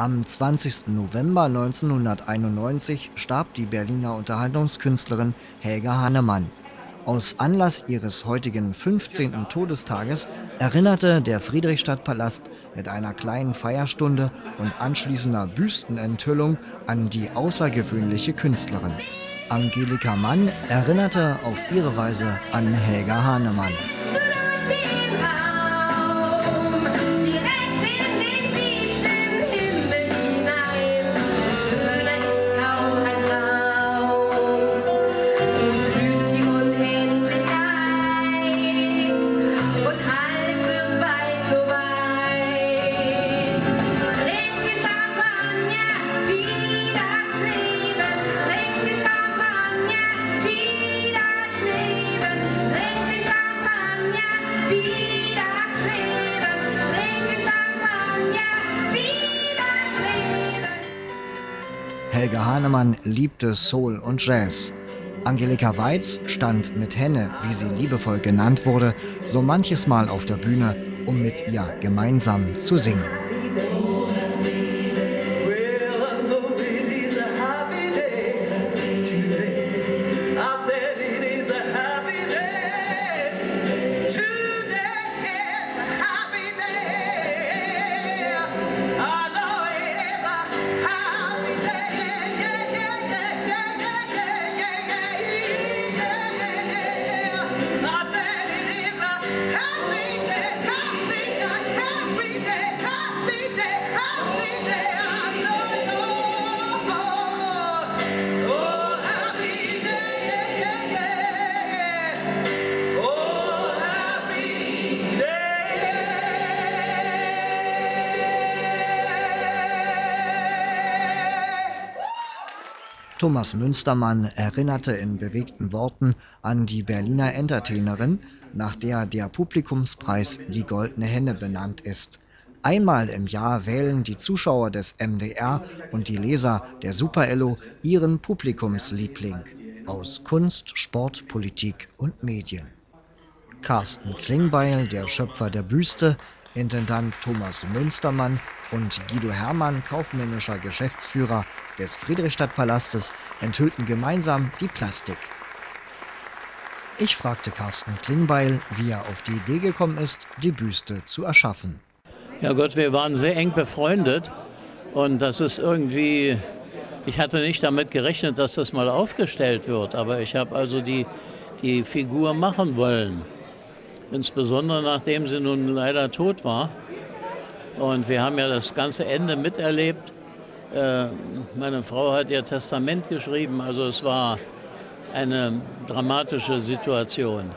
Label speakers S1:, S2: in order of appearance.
S1: Am 20. November 1991 starb die Berliner Unterhaltungskünstlerin Helga Hannemann. Aus Anlass ihres heutigen 15. Todestages erinnerte der Friedrichstadtpalast mit einer kleinen Feierstunde und anschließender Büstenenthüllung an die außergewöhnliche Künstlerin. Angelika Mann erinnerte auf ihre Weise an Helga Hahnemann. Helge Hahnemann liebte Soul und Jazz. Angelika Weiz stand mit Henne, wie sie liebevoll genannt wurde, so manches Mal auf der Bühne, um mit ihr gemeinsam zu singen. Thomas Münstermann erinnerte in bewegten Worten an die Berliner Entertainerin, nach der der Publikumspreis Die Goldene Henne benannt ist. Einmal im Jahr wählen die Zuschauer des MDR und die Leser der Super-Ello ihren Publikumsliebling aus Kunst, Sport, Politik und Medien. Carsten Klingbeil, der Schöpfer der Büste, Intendant Thomas Münstermann und Guido Hermann, kaufmännischer Geschäftsführer des Friedrichstadtpalastes, enthüllten gemeinsam die Plastik. Ich fragte Carsten Klingbeil, wie er auf die Idee gekommen ist, die Büste zu erschaffen.
S2: Ja Gott, wir waren sehr eng befreundet und das ist irgendwie, ich hatte nicht damit gerechnet, dass das mal aufgestellt wird, aber ich habe also die, die Figur machen wollen insbesondere nachdem sie nun leider tot war. Und wir haben ja das ganze Ende miterlebt. Äh, meine Frau hat ihr Testament geschrieben, also es war eine dramatische Situation.